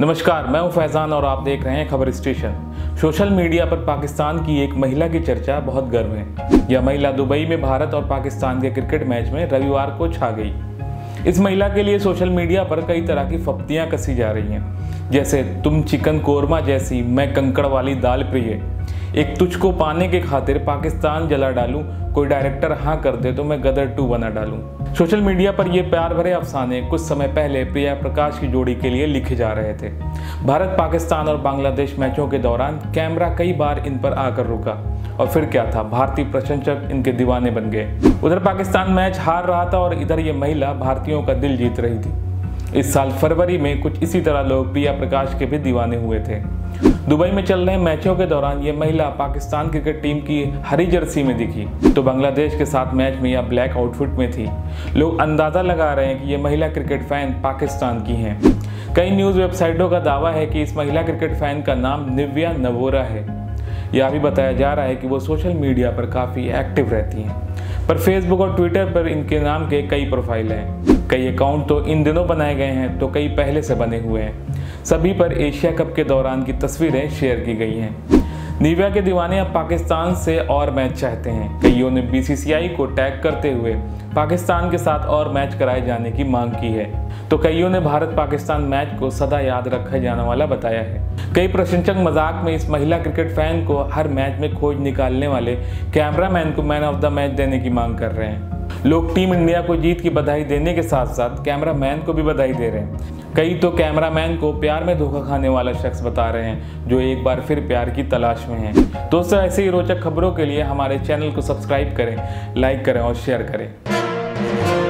नमस्कार, मैं हूँ फैजान और आप देख रहे हैं खबर स्टेशन। सोशल मीडिया पर पाकिस्तान की एक महिला की चर्चा बहुत गर्व है। यह महिला दुबई में भारत और पाकिस्तान के क्रिकेट मैच में रविवार को छा गई। इस महिला के लिए सोशल मीडिया पर कई तरह की फप्तियाँ कसी जा रही हैं। जैसे, तुम चिकन कोरमा जैसी, मैं कंकड़ वाली दाल प्रिय। एक तुझको पाने के खातिर पाकिस्तान जला डालूं, कोई डायरेक्टर हाँ कर दे तो मैं गदर टू बना डालूं। सोशल मीडिया पर ये प्यार भरे अफसाने कुछ समय पहले प्रिया प्रकाश की जोड़ी के लिए लिखे जा रहे थे। भारत, पाकिस्तान और बांग्लादेश मैचों के दौरान कैमरा कई बार इन पर आकर रुका। और फिर क्या था? भारतीय प्रशंसक इनके दीवाने बन गए। उधर पाकिस्तान मैच हार रहा था और इधर ये महिला भारतीयों का दिल जीत रही थी। इस साल फरवरी में कुछ इसी तरह लोग प्रिया प्रकाश के भी दीवाने हुए थे। दुबई में चल रहे मैचों के दौरान ये महिला पाकिस्तान क्रिकेट टीम की हरी जर्सी में दिखी तो बांग्लादेश के साथ मैच में यह ब्लैक आउटफिट में थी। लोग अंदाज़ा लगा रहे हैं कि ये महिला क्रिकेट फ़ैन पाकिस्तान की हैं। कई न्यूज़ वेबसाइटों का दावा है कि इस महिला क्रिकेट फ़ैन का नाम निव्या नवोरा है। यह भी बताया जा रहा है कि वो सोशल मीडिया पर काफ़ी एक्टिव रहती हैं। पर फेसबुक और ट्विटर पर इनके नाम के कई प्रोफ़ाइल हैं। कई अकाउंट तो इन दिनों बनाए गए हैं तो कई पहले से बने हुए हैं। सभी पर एशिया कप के दौरान की तस्वीरें शेयर की गई हैं। निविया के दीवाने अब पाकिस्तान से और मैच चाहते हैं। कईयों ने बीसीसीआई को टैग करते हुए पाकिस्तान के साथ और मैच कराए जाने की मांग की है। तो कईयों ने भारत पाकिस्तान मैच को सदा याद रखा जाने वाला बताया है। कई प्रशंसक मज़ाक में इस महिला क्रिकेट फ़ैन को हर मैच में खोज निकालने वाले कैमरामैन को मैन ऑफ़ द मैच देने की मांग कर रहे हैं। लोग टीम इंडिया को जीत की बधाई देने के साथ साथ कैमरामैन को भी बधाई दे रहे हैं। कई तो कैमरामैन को प्यार में धोखा खाने वाला शख्स बता रहे हैं, जो एक बार फिर प्यार की तलाश में हैं। दोस्तों ऐसे ही रोचक खबरों के लिए हमारे चैनल को सब्सक्राइब करें, लाइक करें और शेयर करें।